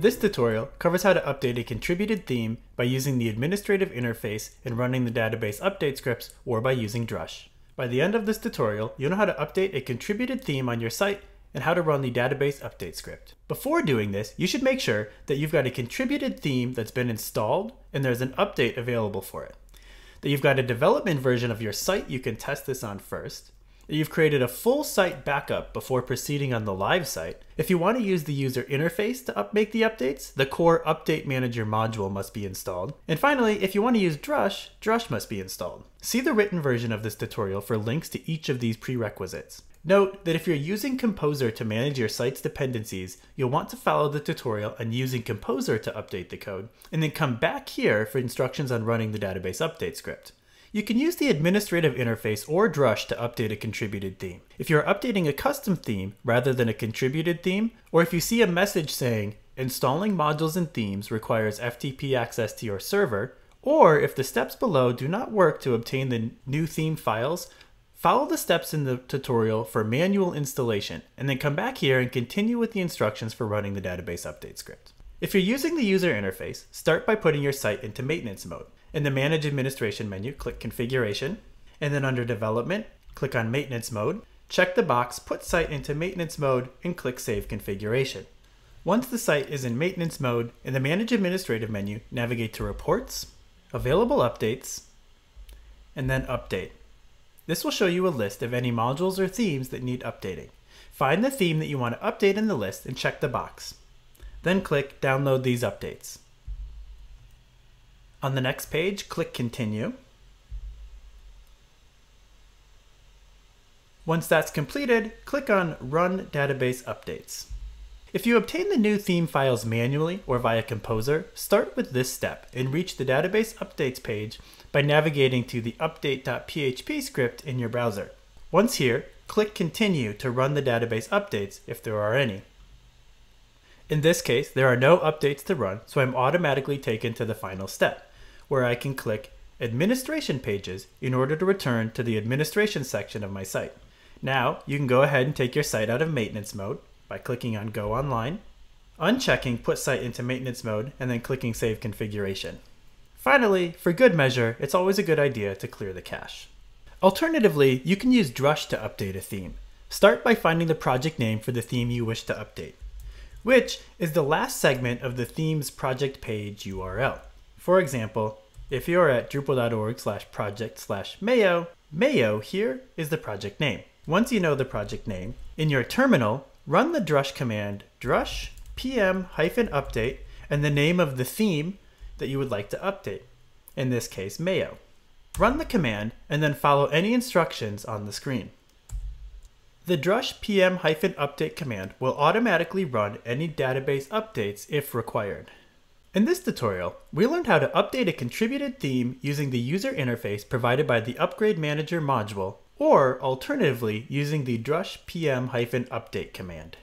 This tutorial covers how to update a contributed theme by using the administrative interface and running the database update scripts or by using Drush. By the end of this tutorial, you'll know how to update a contributed theme on your site and how to run the database update script. Before doing this, you should make sure that you've got a contributed theme that's been installed and there's an update available for it. That you've got a development version of your site you can test this on first, that you've created a full site backup before proceeding on the live site. If you want to use the user interface to make the updates, the core Update Manager module must be installed. And finally, if you want to use Drush, Drush must be installed. See the written version of this tutorial for links to each of these prerequisites. Note that if you're using Composer to manage your site's dependencies, you'll want to follow the tutorial on using Composer to update the code, and then come back here for instructions on running the database update script. You can use the administrative interface or Drush to update a contributed theme. If you're updating a custom theme rather than a contributed theme, or if you see a message saying, installing modules and themes requires FTP access to your server, or if the steps below do not work to obtain the new theme files, follow the steps in the tutorial for manual installation, and then come back here and continue with the instructions for running the database update script. If you're using the user interface, start by putting your site into maintenance mode. In the Manage Administration menu, click Configuration, and then under Development, click on Maintenance Mode. Check the box Put Site into Maintenance Mode and click Save Configuration. Once the site is in maintenance mode, in the Manage Administrative menu, navigate to Reports, Available Updates, and then Update. This will show you a list of any modules or themes that need updating. Find the theme that you want to update in the list and check the box. Then click Download these updates. On the next page, click Continue. Once that's completed, click on Run Database Updates. If you obtain the new theme files manually or via Composer, start with this step and reach the Database Updates page by navigating to the update.php script in your browser. Once here, click Continue to run the database updates if there are any. In this case, there are no updates to run, so I'm automatically taken to the final step where I can click Administration Pages in order to return to the administration section of my site. Now, you can go ahead and take your site out of maintenance mode by clicking on Go Online, unchecking Put Site into Maintenance Mode, and then clicking Save Configuration. Finally, for good measure, it's always a good idea to clear the cache. Alternatively, you can use Drush to update a theme. Start by finding the project name for the theme you wish to update, which is the last segment of the theme's project page URL. For example, if you're at drupal.org slash project slash mayo, mayo here is the project name. Once you know the project name, in your terminal, run the drush command drush pm hyphen update and the name of the theme that you would like to update, in this case mayo. Run the command and then follow any instructions on the screen. The drush pm hyphen update command will automatically run any database updates if required. In this tutorial, we learned how to update a contributed theme using the user interface provided by the Upgrade Manager module, or alternatively using the drush pm-update command.